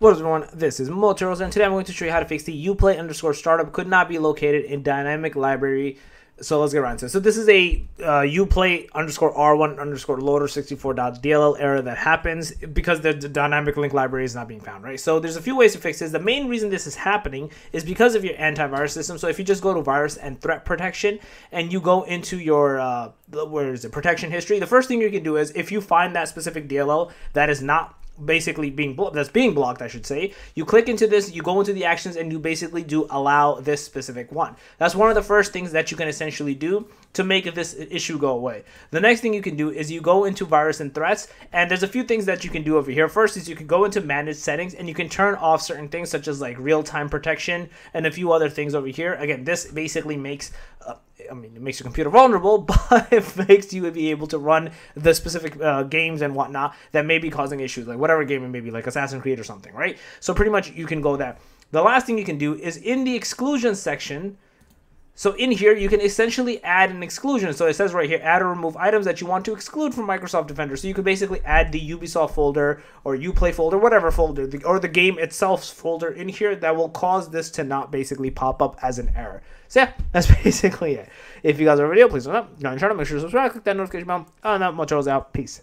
What is everyone? This is Moe Tutorials, and today I'm going to show you how to fix the uplay underscore startup could not be located in dynamic library. So let's get right into it. So this is a uh, uplay underscore r1 underscore loader 64.dll error that happens because the, the dynamic link library is not being found, right? So there's a few ways to fix this. The main reason this is happening is because of your antivirus system. So if you just go to virus and threat protection and you go into your uh, where is it protection history, the first thing you can do is if you find that specific DLL that is not basically being blo- that's being blocked, I should say. You click into this, you go into the actions, and you basically do allow this specific one. That's one of the first things that you can essentially do to make this issue go away. The next thing you can do is you go into virus and threats, and there's a few things that you can do over here. First is you can go into manage settings and you can turn off certain things such as like real time protection and a few other things over here. Again, this basically makes uh, I mean, it makes your computer vulnerable, but it makes you be able to run the specific uh, games and whatnot that may be causing issues, like whatever game it may be, like Assassin's Creed or something, right? So pretty much you can go there. The last thing you can do is in the exclusion section. So in here, you can essentially add an exclusion. So it says right here, add or remove items that you want to exclude from Microsoft Defender. So you could basically add the Ubisoft folder or Uplay folder, whatever folder, or the game itself's folder in here that will cause this to not basically pop up as an error. So yeah, that's basically it. If you guys are a video, please subscribe. Go and try to make sure to subscribe, click that notification bell. And that, much out. Peace.